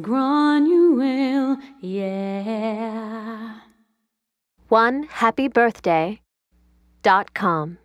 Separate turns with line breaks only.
Granuel, yeah.
One happy birthday dot com.